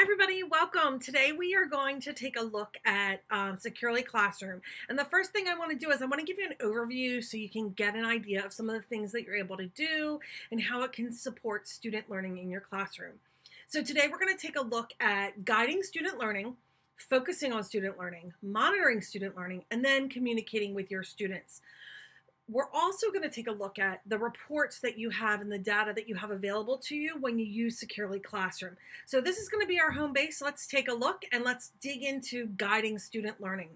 Hi everybody, welcome. Today we are going to take a look at um, Securly Classroom. And the first thing I want to do is I want to give you an overview so you can get an idea of some of the things that you're able to do and how it can support student learning in your classroom. So today we're going to take a look at guiding student learning, focusing on student learning, monitoring student learning, and then communicating with your students we're also going to take a look at the reports that you have and the data that you have available to you when you use Securly Classroom. So this is going to be our home base. Let's take a look and let's dig into guiding student learning.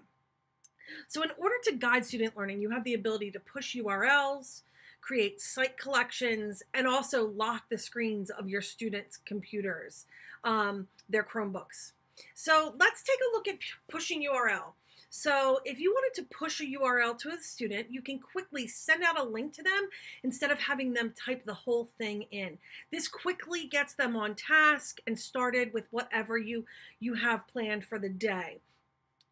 So in order to guide student learning, you have the ability to push URLs, create site collections, and also lock the screens of your students' computers, um, their Chromebooks. So let's take a look at pushing URL. So if you wanted to push a URL to a student, you can quickly send out a link to them instead of having them type the whole thing in. This quickly gets them on task and started with whatever you, you have planned for the day.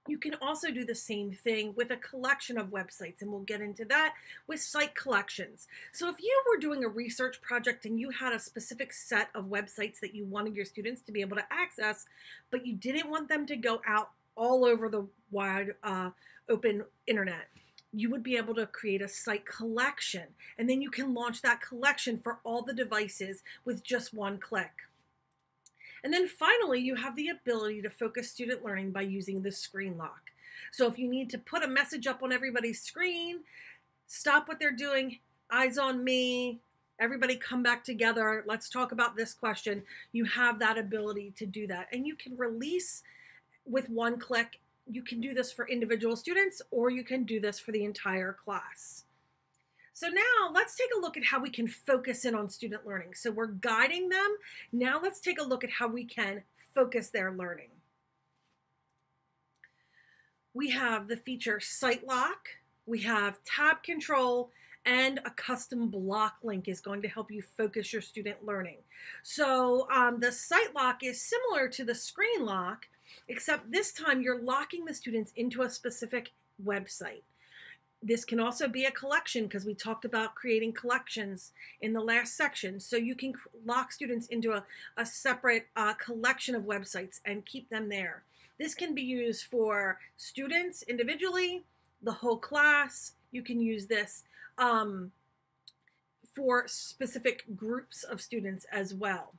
You can also do the same thing with a collection of websites, and we'll get into that with site collections. So, if you were doing a research project and you had a specific set of websites that you wanted your students to be able to access, but you didn't want them to go out all over the wide uh, open internet you would be able to create a site collection and then you can launch that collection for all the devices with just one click. And then finally, you have the ability to focus student learning by using the screen lock. So if you need to put a message up on everybody's screen, stop what they're doing, eyes on me, everybody come back together, let's talk about this question. You have that ability to do that. And you can release with one click. You can do this for individual students or you can do this for the entire class. So now let's take a look at how we can focus in on student learning. So we're guiding them. Now let's take a look at how we can focus their learning. We have the feature Site Lock, we have tab control, and a custom block link is going to help you focus your student learning. So um, the Site Lock is similar to the Screen Lock, except this time you're locking the students into a specific website. This can also be a collection because we talked about creating collections in the last section. So you can lock students into a, a separate uh, collection of websites and keep them there. This can be used for students individually, the whole class. You can use this um, for specific groups of students as well.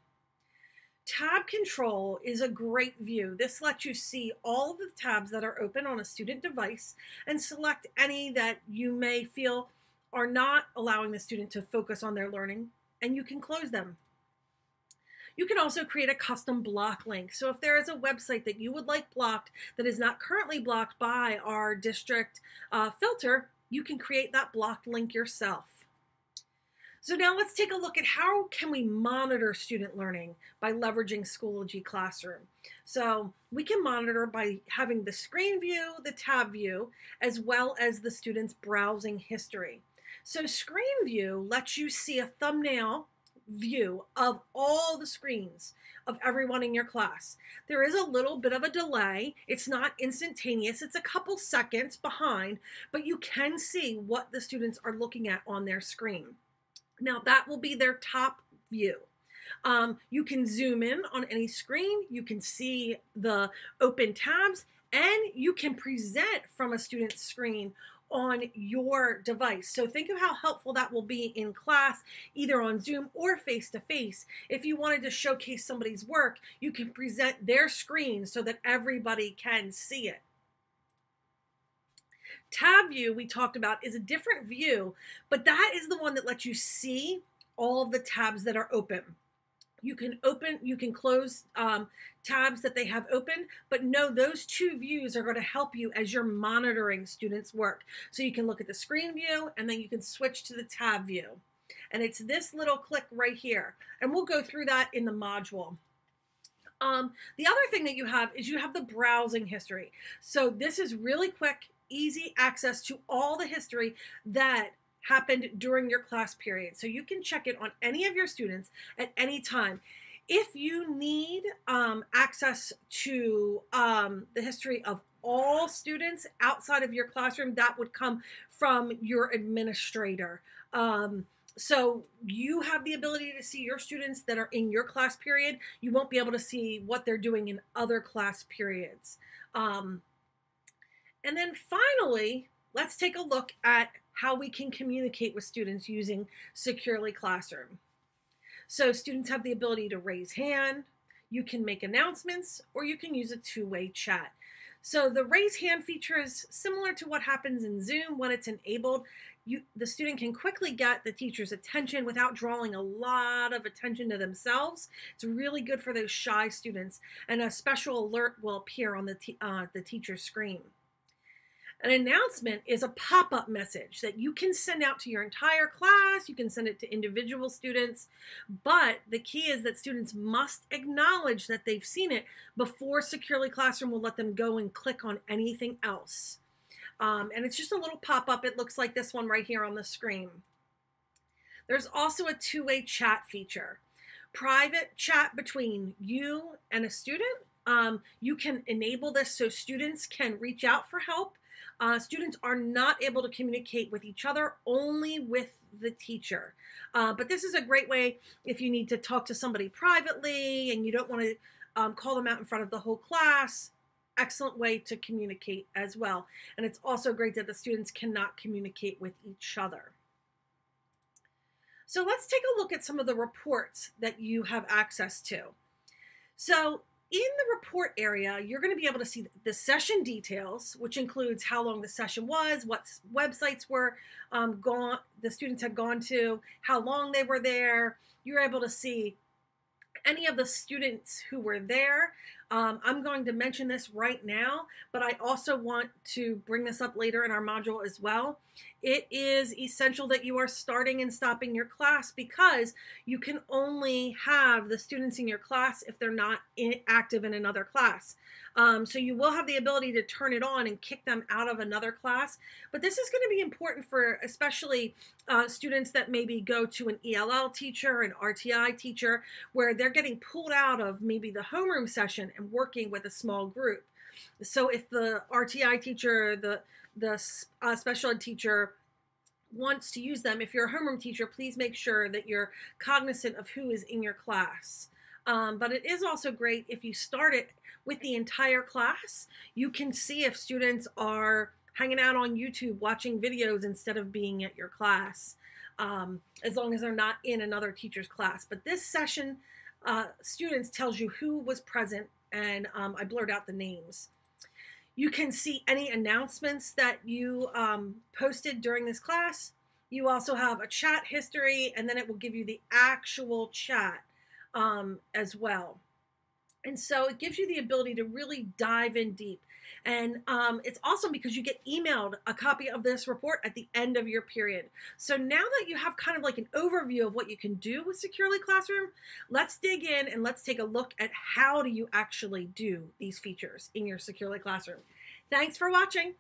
Tab control is a great view. This lets you see all of the tabs that are open on a student device and select any that you may feel are not allowing the student to focus on their learning and you can close them. You can also create a custom block link. So if there is a website that you would like blocked that is not currently blocked by our district uh, filter, you can create that blocked link yourself. So now let's take a look at how can we monitor student learning by leveraging Schoology Classroom. So we can monitor by having the screen view, the tab view, as well as the student's browsing history. So screen view lets you see a thumbnail view of all the screens of everyone in your class. There is a little bit of a delay. It's not instantaneous. It's a couple seconds behind, but you can see what the students are looking at on their screen. Now that will be their top view. Um, you can zoom in on any screen, you can see the open tabs, and you can present from a student's screen on your device. So think of how helpful that will be in class, either on Zoom or face to face. If you wanted to showcase somebody's work, you can present their screen so that everybody can see it. Tab view we talked about is a different view, but that is the one that lets you see all of the tabs that are open. You can open, you can close um, tabs that they have open, but no, those two views are going to help you as you're monitoring students' work. So you can look at the screen view and then you can switch to the tab view. And it's this little click right here. And we'll go through that in the module. Um, the other thing that you have is you have the browsing history. So this is really quick easy access to all the history that happened during your class period. So you can check it on any of your students at any time. If you need um, access to um, the history of all students outside of your classroom, that would come from your administrator. Um, so you have the ability to see your students that are in your class period. You won't be able to see what they're doing in other class periods. Um, and then finally, let's take a look at how we can communicate with students using Securly Classroom. So students have the ability to raise hand, you can make announcements, or you can use a two-way chat. So the raise hand feature is similar to what happens in Zoom when it's enabled. You, the student can quickly get the teacher's attention without drawing a lot of attention to themselves. It's really good for those shy students, and a special alert will appear on the, uh, the teacher's screen. An announcement is a pop-up message that you can send out to your entire class, you can send it to individual students, but the key is that students must acknowledge that they've seen it before Securly Classroom will let them go and click on anything else. Um, and it's just a little pop-up. It looks like this one right here on the screen. There's also a two-way chat feature. Private chat between you and a student. Um, you can enable this so students can reach out for help uh, students are not able to communicate with each other, only with the teacher. Uh, but this is a great way if you need to talk to somebody privately and you don't want to um, call them out in front of the whole class. Excellent way to communicate as well. And it's also great that the students cannot communicate with each other. So let's take a look at some of the reports that you have access to. So in the report area, you're going to be able to see the session details, which includes how long the session was, what websites were um, gone, the students had gone to, how long they were there. You're able to see any of the students who were there. Um, I'm going to mention this right now, but I also want to bring this up later in our module as well. It is essential that you are starting and stopping your class because you can only have the students in your class if they're not in, active in another class. Um, so you will have the ability to turn it on and kick them out of another class. But this is going to be important for especially uh, students that maybe go to an ELL teacher, an RTI teacher, where they're getting pulled out of maybe the homeroom session and working with a small group. So if the RTI teacher, the the uh, special ed teacher wants to use them, if you're a homeroom teacher, please make sure that you're cognizant of who is in your class. Um, but it is also great if you start it with the entire class. You can see if students are hanging out on YouTube watching videos instead of being at your class, um, as long as they're not in another teacher's class. But this session, uh, students tells you who was present, and um, I blurred out the names. You can see any announcements that you um, posted during this class. You also have a chat history, and then it will give you the actual chat um, as well. And so it gives you the ability to really dive in deep. And um, it's awesome because you get emailed a copy of this report at the end of your period. So now that you have kind of like an overview of what you can do with Securly Classroom, let's dig in and let's take a look at how do you actually do these features in your Securly Classroom. Thanks for watching.